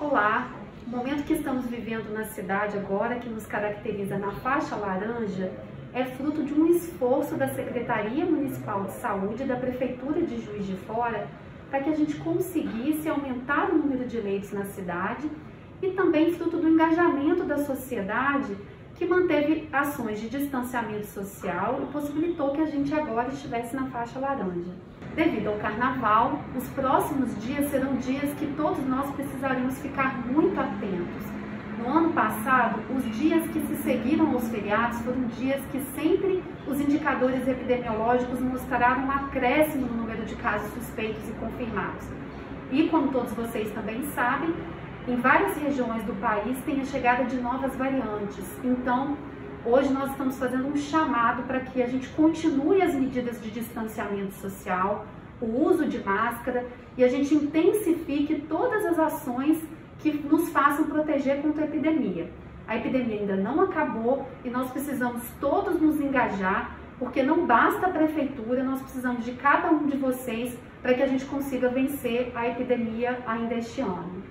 Olá, o momento que estamos vivendo na cidade agora, que nos caracteriza na faixa laranja, é fruto de um esforço da Secretaria Municipal de Saúde e da Prefeitura de Juiz de Fora para que a gente conseguisse aumentar o número de leitos na cidade e também fruto do engajamento da sociedade que manteve ações de distanciamento social e possibilitou que a gente agora estivesse na faixa laranja. Devido ao carnaval, os próximos dias serão dias que todos nós precisaremos ficar muito atentos. No ano passado, os dias que se seguiram aos feriados foram dias que sempre os indicadores epidemiológicos mostraram um acréscimo no número de casos suspeitos e confirmados. E como todos vocês também sabem, em várias regiões do país tem a chegada de novas variantes. Então, hoje nós estamos fazendo um chamado para que a gente continue as medidas de distanciamento social, o uso de máscara e a gente intensifique todas as ações que nos façam proteger contra a epidemia. A epidemia ainda não acabou e nós precisamos todos nos engajar, porque não basta a prefeitura, nós precisamos de cada um de vocês para que a gente consiga vencer a epidemia ainda este ano.